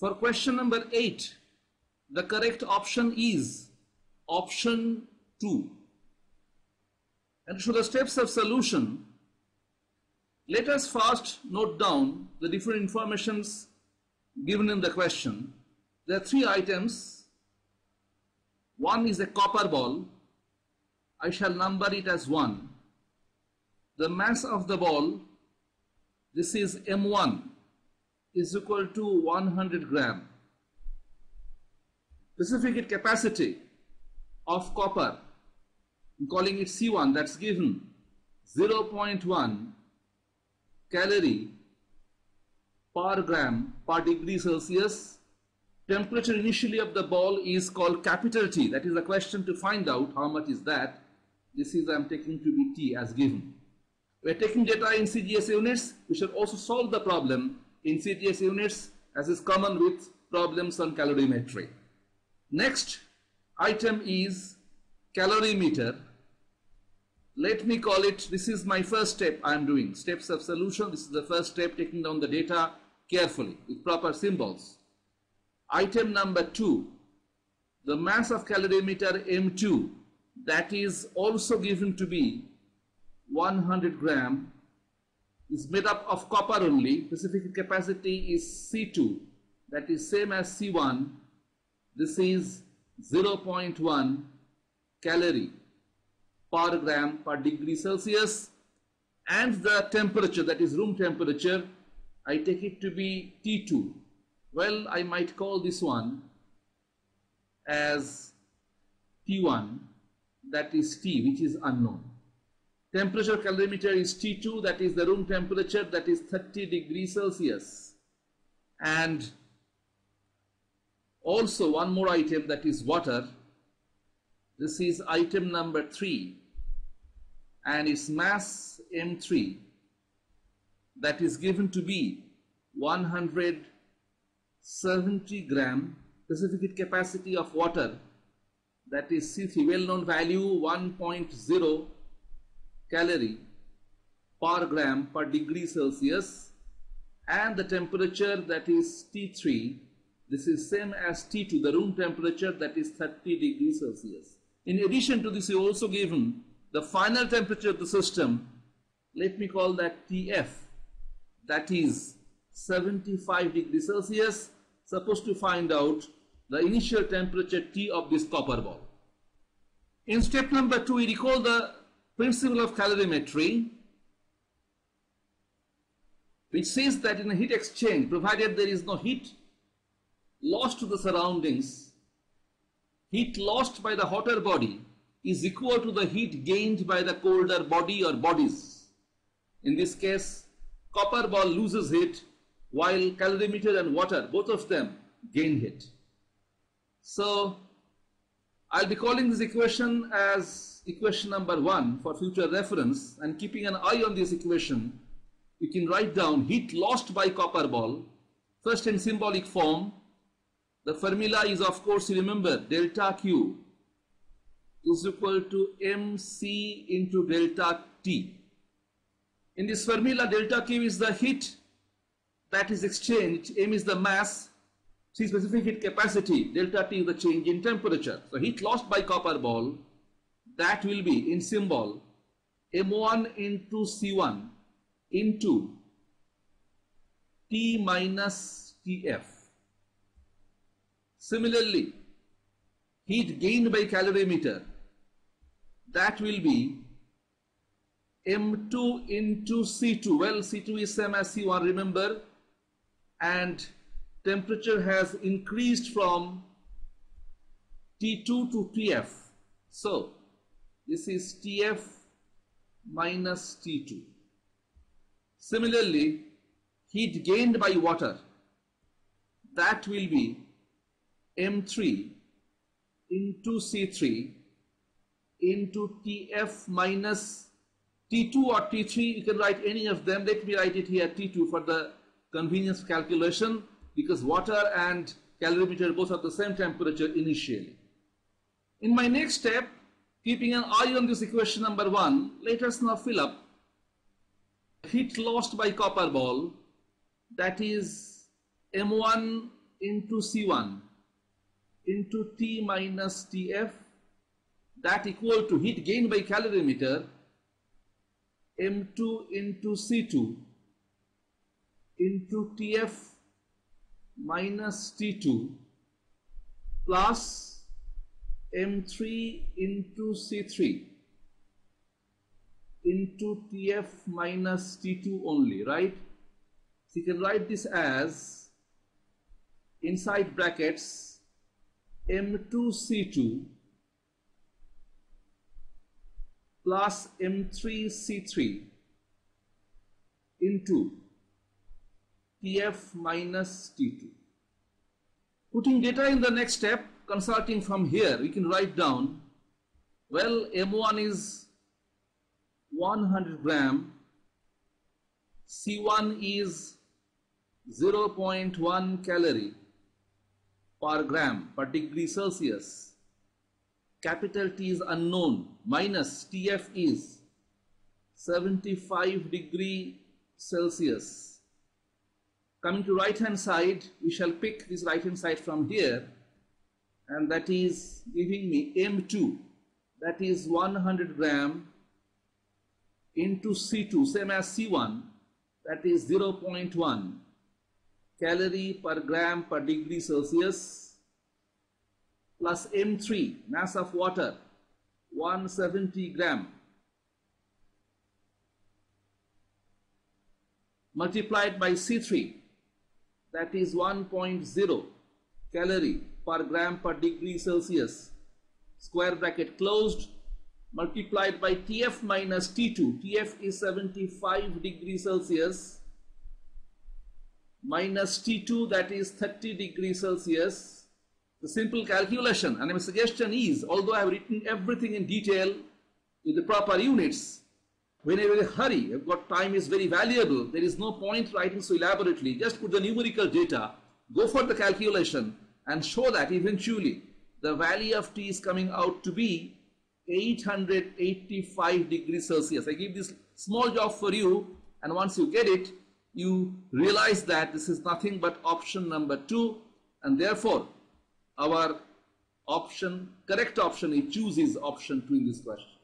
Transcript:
For question number 8, the correct option is option 2. And to the steps of solution, let us first note down the different informations given in the question. There are three items. One is a copper ball. I shall number it as 1. The mass of the ball, this is M1, is equal to 100 gram. Specific capacity of copper, I'm calling it C1, that's given 0.1 calorie per gram per degree Celsius. Temperature initially of the ball is called capital T. That is the question to find out how much is that. This is I am taking to be T as given. We are taking data in CGS units. We should also solve the problem in CGS units as is common with problems on calorimetry. Next item is calorimeter. Let me call it, this is my first step I am doing. Steps of solution, this is the first step taking down the data carefully with proper symbols. Item number 2, the mass of calorimeter M2 that is also given to be 100 gram is made up of copper only. Specific capacity is C2 that is same as C1. This is 0.1 calorie per gram per degree Celsius and the temperature that is room temperature I take it to be T2. Well, I might call this one as T1 that is T which is unknown. Temperature calorimeter is T2 that is the room temperature that is 30 degrees Celsius. And also one more item that is water. This is item number 3 and its mass M3 that is given to be 170 gram specific capacity of water that is C3 well known value 1.0 calorie per gram per degree Celsius and the temperature that is T3 this is same as T2 the room temperature that is 30 degrees Celsius. In addition to this you also given the final temperature of the system let me call that TF that is 75 degrees Celsius supposed to find out the initial temperature T of this copper ball. In step number 2 we recall the principle of calorimetry which says that in a heat exchange provided there is no heat lost to the surroundings heat lost by the hotter body is equal to the heat gained by the colder body or bodies. In this case, copper ball loses heat while calorimeter and water, both of them gain heat. So, I'll be calling this equation as equation number 1 for future reference and keeping an eye on this equation, you can write down heat lost by copper ball, first in symbolic form. The formula is of course, remember, delta Q is equal to mc into delta T. In this formula, delta Q is the heat that is exchanged, m is the mass, C specific heat capacity, delta T is the change in temperature. So heat lost by copper ball that will be in symbol M1 into C1 into T minus TF. Similarly, heat gained by calorimeter that will be M2 into C2. Well, C2 is same as C1, remember, and temperature has increased from T2 to TF. So, this is TF minus T2. Similarly, heat gained by water, that will be M3 into C3 into TF minus T2 or T3, you can write any of them. Let me write it here T2 for the convenience calculation because water and calorimeter both have the same temperature initially. In my next step, Keeping an eye on this equation number 1, let us now fill up heat lost by copper ball that is M1 into C1 into T minus TF that equal to heat gain by calorimeter M2 into C2 into TF minus T2 plus M3 into C3 into TF minus T2 only, right? So you can write this as inside brackets M2C2 plus M3C3 into TF minus T2. Putting data in the next step, consulting from here, we can write down, well, M1 is 100 gram, C1 is 0.1 calorie per gram per degree Celsius. Capital T is unknown minus TF is 75 degree Celsius. Coming to right hand side, we shall pick this right hand side from here and that is giving me M2 that is 100 gram into C2 same as C1 that is 0.1 calorie per gram per degree Celsius plus M3 mass of water 170 gram. Multiplied by C3 that is 1.0 calorie per gram per degree Celsius. Square bracket closed multiplied by TF minus T2 TF is 75 degree Celsius. Minus T2 that is 30 degrees Celsius. The simple calculation and my suggestion is, although I have written everything in detail with the proper units, when you're in a hurry, I've got time is very valuable, there is no point writing so elaborately. Just put the numerical data, go for the calculation and show that eventually the value of T is coming out to be 885 degrees Celsius. I give this small job for you and once you get it, you realize that this is nothing but option number two and therefore our option, correct option is choose is option two in this question.